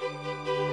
Música